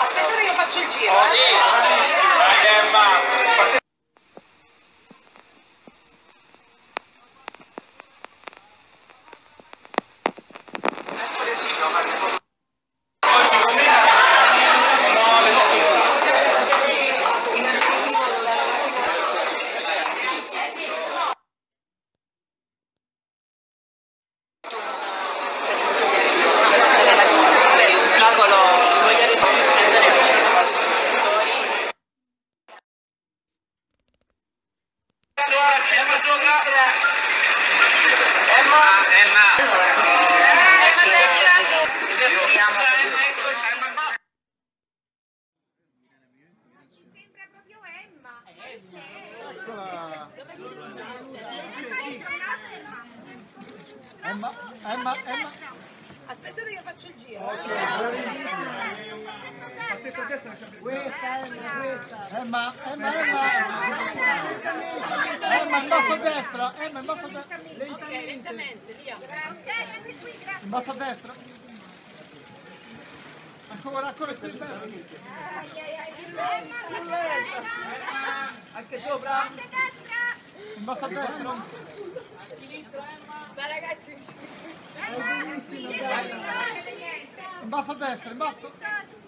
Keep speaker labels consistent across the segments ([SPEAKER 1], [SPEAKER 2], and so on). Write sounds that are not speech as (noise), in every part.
[SPEAKER 1] Aspettate che faccio il giro.
[SPEAKER 2] Oh, sì,
[SPEAKER 1] eh.
[SPEAKER 2] bravissima. Dai, Emma. Emma sopra. Emma. Emma.
[SPEAKER 1] Eh sì, vediamo.
[SPEAKER 3] Sembra proprio Emma.
[SPEAKER 4] Emma, Emma, Emma.
[SPEAKER 1] Aspettate che faccio il giro.
[SPEAKER 4] Questa, Emma, questa. Emma, Emma, Emma. Emma, in basso a destra. Emma, in basso a destra.
[SPEAKER 1] Ok, lentamente, via.
[SPEAKER 4] In basso a destra. Ancora, ancora più basso.
[SPEAKER 2] Anche sopra.
[SPEAKER 4] In basso a destra.
[SPEAKER 1] Ma ragazzi, mi sono-
[SPEAKER 4] In basso a destra, in basso.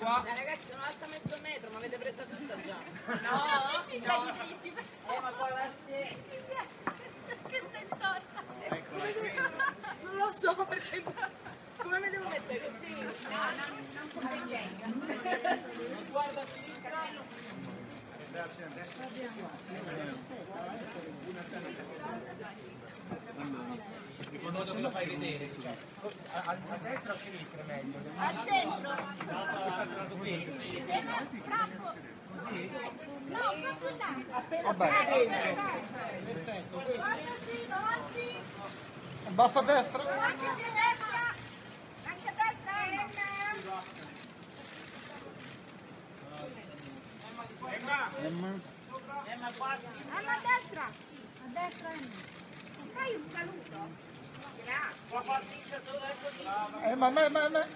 [SPEAKER 1] Ma ragazzi, sono alta mezzo metro, ma avete presa tutta già.
[SPEAKER 2] Emma qua, grazie.
[SPEAKER 1] Non lo so perché. Come mi devo mettere così?
[SPEAKER 2] Guarda a sinistra. Quando te lo fai vedere, cioè, a, a destra o a sinistra è meglio?
[SPEAKER 3] Al centro.
[SPEAKER 2] Così?
[SPEAKER 3] No, proprio là.
[SPEAKER 4] Vabbè.
[SPEAKER 3] Perfetto. Guardaci, davanti.
[SPEAKER 4] Basso a destra.
[SPEAKER 3] Anche a destra. Anche a destra, Emma.
[SPEAKER 4] Emma.
[SPEAKER 2] Emma qua,
[SPEAKER 3] Emma a destra. A destra, Emma. Fai un saluto. Grazie.
[SPEAKER 2] solo ecco
[SPEAKER 4] Emma, Emma, Emma, Emma.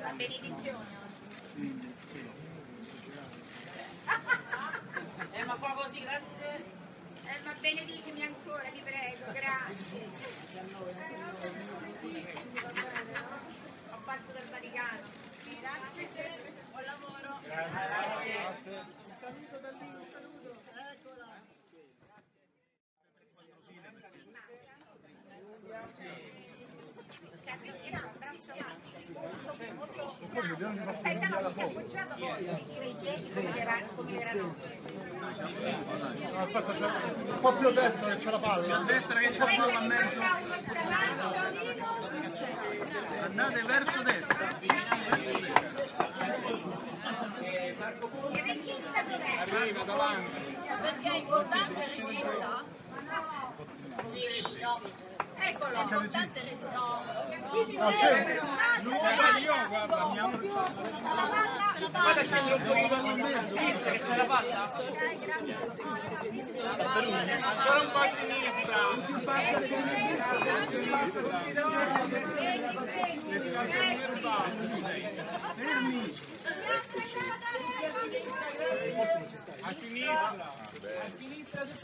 [SPEAKER 3] La benedizione.
[SPEAKER 2] Emma qua così, grazie.
[SPEAKER 3] Emma, benedicimi ancora, ti prego, grazie. Ho passo dal Vaticano. Grazie. Buon lavoro.
[SPEAKER 4] Saluto da lì, un saluto. Eccola.
[SPEAKER 3] Aspetta, ma mi si è appoggiato poi, mi tira i piedi come era, come era no.
[SPEAKER 4] Aspetta, c'è un po' più a destra che c'è la palla. A destra che c'è la palla a mezzo. Andate verso destra.
[SPEAKER 3] Il regista dov'è?
[SPEAKER 1] Perché è importante il regista?
[SPEAKER 3] Poverino. Eccolo.
[SPEAKER 1] È importante il regista? No.
[SPEAKER 4] Al centro.
[SPEAKER 2] Guarda, scende un in mezzo. Sinistra, che c'è la palla. Ancora un po' a sinistra. A sinistra.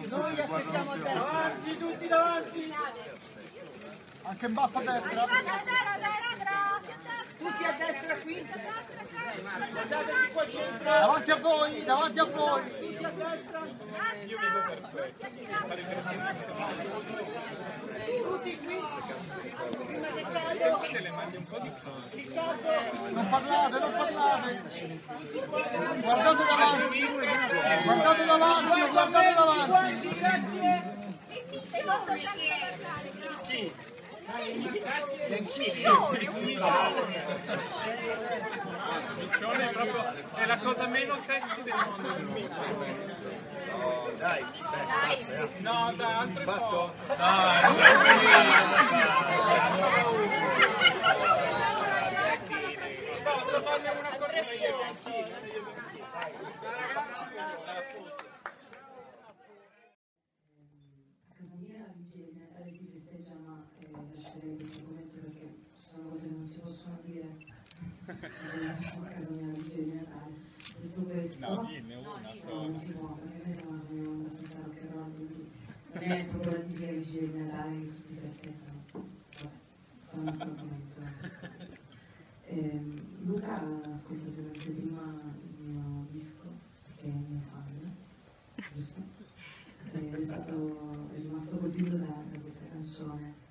[SPEAKER 4] Noi aspettiamo a destra.
[SPEAKER 2] Davanti, tutti davanti.
[SPEAKER 4] Anche in basso a destra.
[SPEAKER 3] Tutti a destra qui.
[SPEAKER 2] Guardate qua al centro.
[SPEAKER 4] Davanti a voi, davanti a voi. Non parlate, non parlate. Guardate davanti. Guardate davanti, guardate davanti.
[SPEAKER 2] Chi?
[SPEAKER 5] Miccione è proprio è la cosa meno sexy del mondo il miccione.
[SPEAKER 4] Dai, dai, eh.
[SPEAKER 5] No, dai, altre
[SPEAKER 4] Fatto?
[SPEAKER 5] foto. Posso farne una cosa io?
[SPEAKER 6] A casa mia la vigilia di Natale si festeggia, ma eh, lascerei questo commento perché ci sono cose che non si possono dire eh, a casa mia di Natale. Detto questo, no, non si può, perché noi siamo una famiglia abbastanza rock and roll, quindi non è proprio la tipica di Natale che tutti si aspettano. Vabbè, fa un altro commento. Ehm, Luca ha ascoltato in anteprima il mio disco, che è il mio fan, giusto? (laughs) È stato è rimasto colpito da, da questa canzone.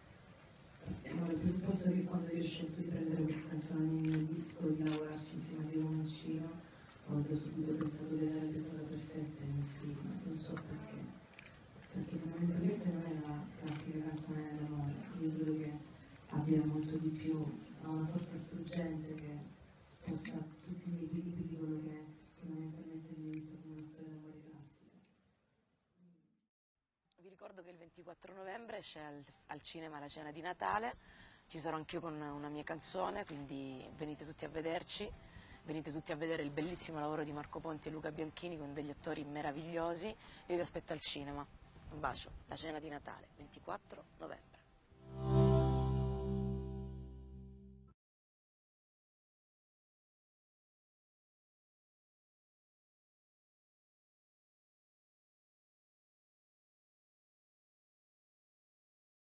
[SPEAKER 6] Allora, il presupposto che quando io ho scelto di prendere questa canzone nel mio disco, di lavorarci insieme a Diego Mancino, ho subito pensato che sarebbe stata perfetta in un film, non so perché. Perché fondamentalmente non è la classica canzone d'amore, io credo che abbia molto di più, ha una forza struggente che sposta tutti gli equilibri di quello che è fondamentalmente il mio visto come una storia d'amore classica.
[SPEAKER 7] Vi ricordo che il 24 novembre esce al, al cinema la cena di Natale, ci sarò anch'io con una mia canzone, quindi venite tutti a vederci, venite tutti a vedere il bellissimo lavoro di Marco Ponti e Luca Bianchini con degli attori meravigliosi e vi aspetto al cinema. Un bacio, la cena di Natale, 24 novembre.